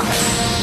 Ugh.